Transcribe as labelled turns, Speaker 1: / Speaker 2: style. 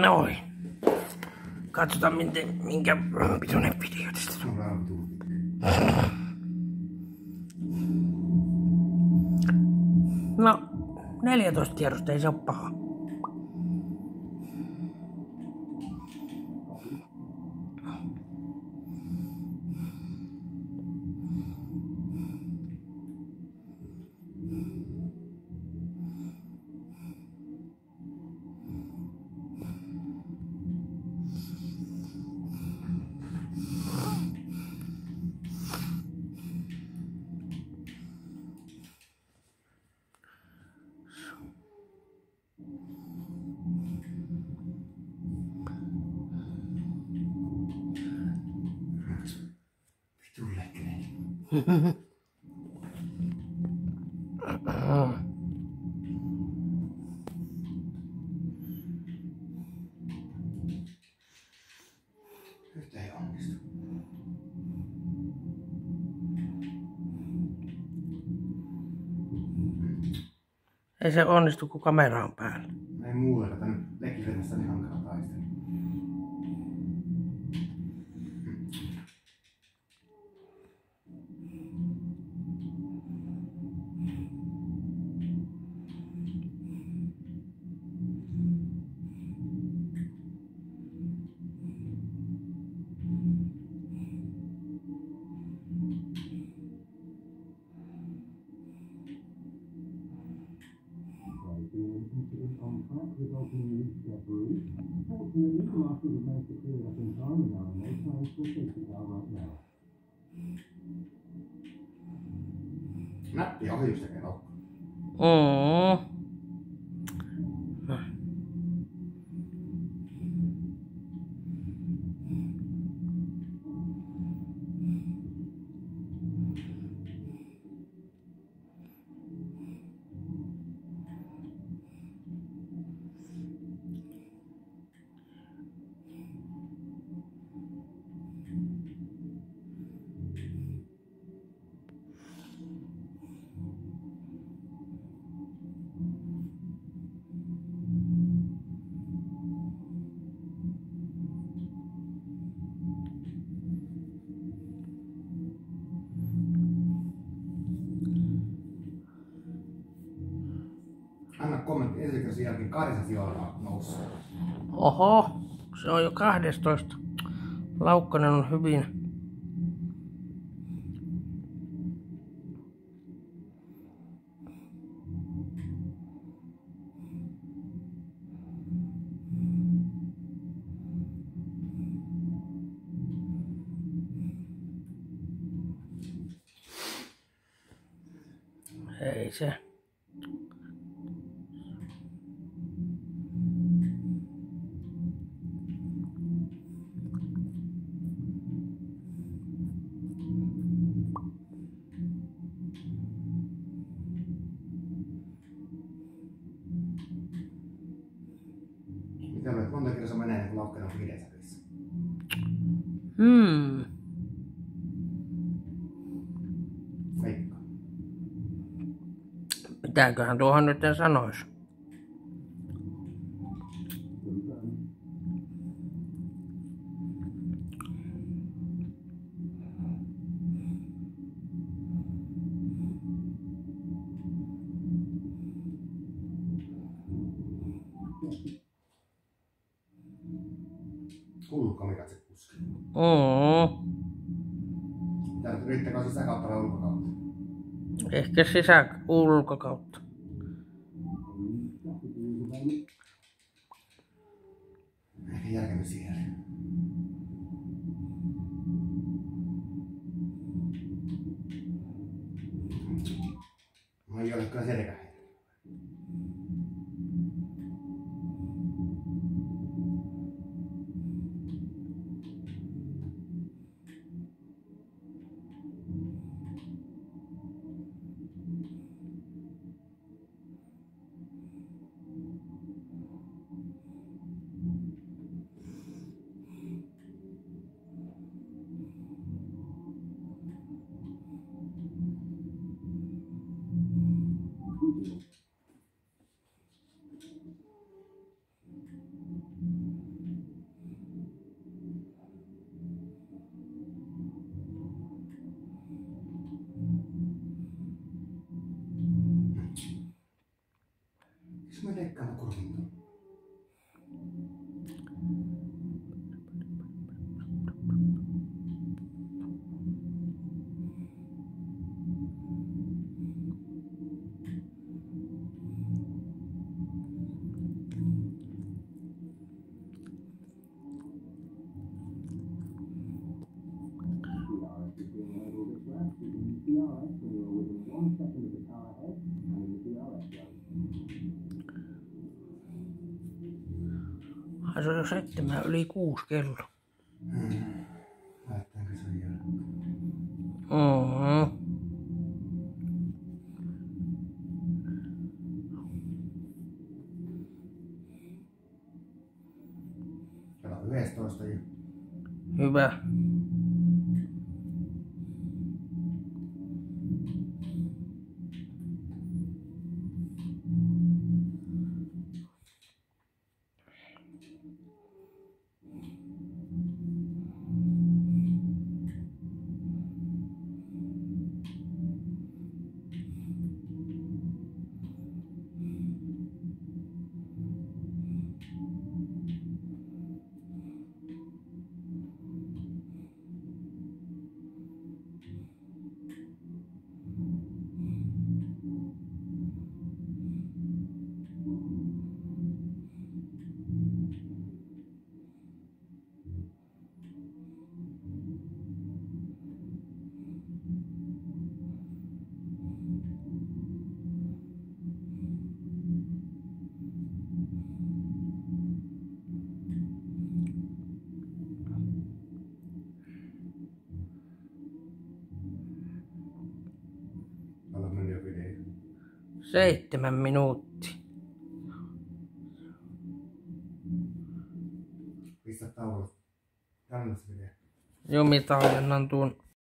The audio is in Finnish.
Speaker 1: Noin. Katsotaan miten, minkä pituinen video tästä
Speaker 2: tullut.
Speaker 1: No, 14 kierrosta ei se ole paha.
Speaker 2: Yhtä ei onnistu.
Speaker 1: Ei se onnistu, kun kamera on päällä.
Speaker 2: En muualla tän lekkifirmasta niin hankala taistella. on track, resulting in
Speaker 1: each
Speaker 2: referee. Fortunately, the marshal has clear up in time car right now. Ensimmäisen jälkeen kahdeksan sijoilla noussut.
Speaker 1: Oho, se on jo 12. Laukkanen on hyvin. Ei se.
Speaker 2: Mitä luulet, monta kertaa se menee, niin hiljaa välissä?
Speaker 1: Hmm.
Speaker 2: Veikka.
Speaker 1: Mitäköhän tuohon nyt sanois?
Speaker 2: Hullu kamikatse kuski.
Speaker 1: Mm.
Speaker 2: Tää riittääkö sisäkautta vai ulkokautta?
Speaker 1: Ehkä sisä ulkokautta.
Speaker 2: Ehkä järkemme siellä. Mä ei ole kyllä selkä.
Speaker 1: Ai se on jo seitsemän yli kuusi kello.
Speaker 2: Hmm. Se vielä?
Speaker 1: Mm-hmm. Hyvä. Seitsemän minuuttia.
Speaker 2: Pistä taulu. Tänne se video.
Speaker 1: Jumitallennan tuon